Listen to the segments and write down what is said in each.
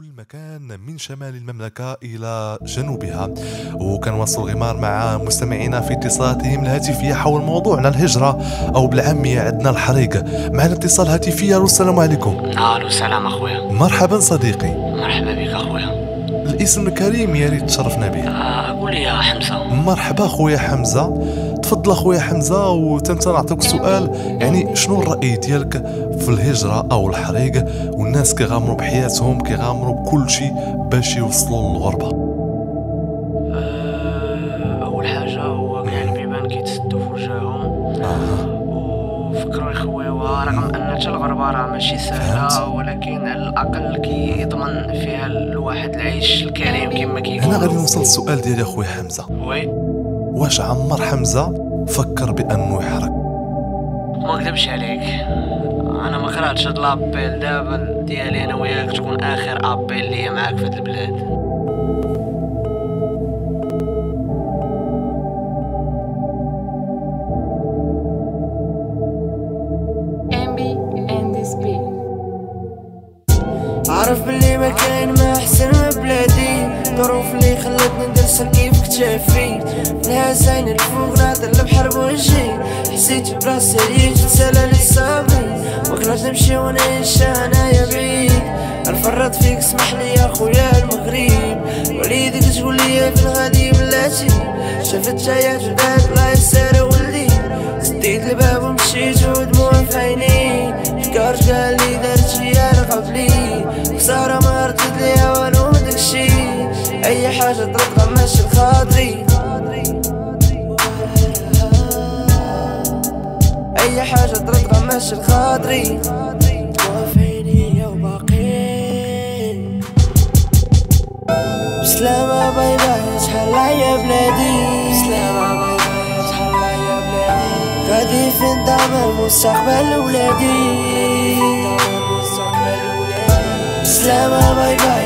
كل مكان من شمال المملكة إلى جنوبها. وكنواصل غمار مع مستمعينا في اتصالاتهم الهاتفية حول موضوعنا الهجرة أو بالعامية عندنا الحريق. معنا اتصال هاتفي ألو السلام عليكم. ألو سلام أخويا. مرحبا صديقي. مرحبا بك أخويا. الاسم الكريم يا ريت تشرفنا به. آه قول لي يا حمزة. مرحبا خويا حمزة. تفضل خويا حمزة وتنت نعطيك سؤال. يعني شنو الرأي ديالك في الهجرة أو الحريق؟ والناس كيغامروا بحياتهم كيغامروا بكل شيء باش يوصلوا للغربة. آه أول حاجة هو كاع البيبان كيتسدوا في وجههم وفكروا يخويوها رغم أن حتى الغربة راه ماشي سهلة. ولكن على الأقل كيضمن فيها الواحد العيش الكريم كما هنا كيقولوا. غادي نوصل للسؤال ديالي أخويا حمزة. وي. واش عمر حمزة فكر بأنه يحرق؟ ما نكذبش عليك. أنا ما قراتش هاد لابيل. دابا ديالي أنا وياك تكون آخر أبيل ليا معاك في هاد البلاد. عارف بلي ما كاين ما أحسن من بلادي. ظروف اللي خلتني ندرس كيف كتافي. منها زين الفوق ناضل البحر بوجهي. حسيت براسي ريت سلال الصابي ما كناش نمشي ونعيش انايا بعيد. نفرط فيك اسمح لي يا خويا المغرب. وليدك تقول لي فين غادي بلاتي. شفت جاية جداد الله يسار ولدي. سديت الباب طرق ماشي لخاطري أي حاجة طرق ماشي لخاطري وفيني وباقي بسلامة bye bye شحال يا بلادي. بسلامة bye bye شحال يا بلادي. غادي فين دعم مستقبل ولادي بسلامة bye bye.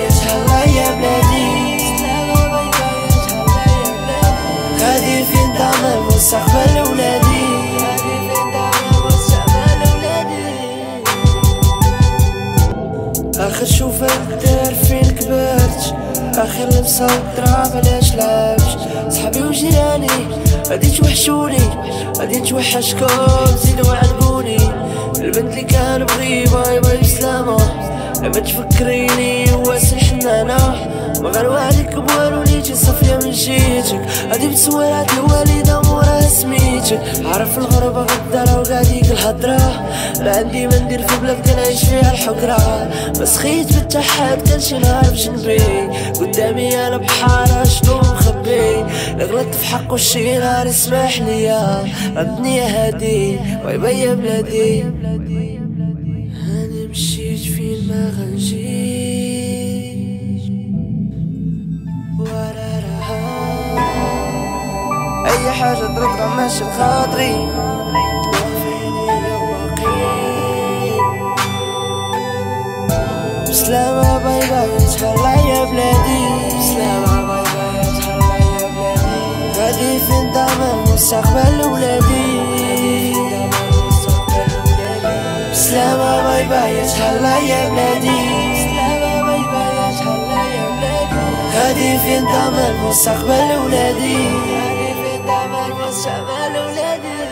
اخر شوفة الدار فين كبرت. آخر لبسة والدرا بلاش لابش صحابي وجيراني غادي توحشوني غادي توحشكم زيدو عنقوني البنت اللي كان بغي باي باي سلامة. لما تفكريني واسع حنانة ما غنوعدك بوالو ليتي صافية من جيتك. غادي بتصورات الوالدة مورا سميتك عارف الغربة غدارة وقاعديك الهضرة ما عندي ما ندير في بلاد كنعيش فيها الحقرة. بس خيت بالتحت كان شي نهار بجنبي قدامي أنا بحارة شنو مخبي. غلطت في حقه شي نهار اسمح ليا ردني يا هادي ويبا يا بلادي. أنا مشيت فين ما غنجيش حاجة ترد ماشي لخاطري بسلامة bye bye شحال يا بلادي. بسلامة bye bye شحال يا بلادي. غادي فين دعم مستقبل ولادي؟ بسلامة باي باي شحال يا بلادي. غادي فين دعم مستقبل ولادي؟ don't let you